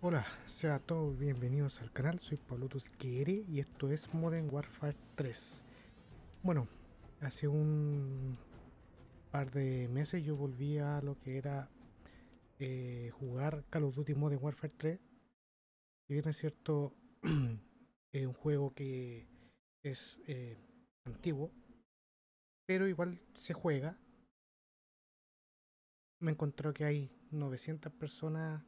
Hola, sean todos bienvenidos al canal, soy Pablo Tusquere y esto es Modern Warfare 3. Bueno, hace un par de meses yo volví a lo que era eh, jugar Call of Duty Modern Warfare 3. Si bien es cierto, es un juego que es eh, antiguo, pero igual se juega. Me encontré que hay 900 personas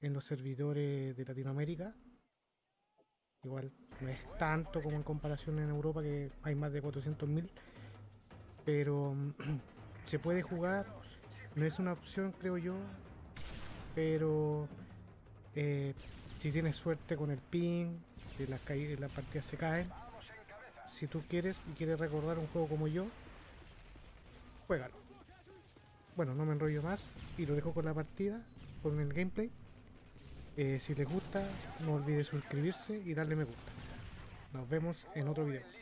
en los servidores de Latinoamérica. Igual no es tanto como en comparación en Europa que hay más de 400.000. Pero se puede jugar. No es una opción creo yo. Pero eh, si tienes suerte con el ping, de las, las partidas se caen. Si tú quieres y quieres recordar un juego como yo, juégalo. Bueno, no me enrollo más y lo dejo con la partida, con el gameplay. Eh, si les gusta, no olviden suscribirse y darle me gusta. Nos vemos en otro video.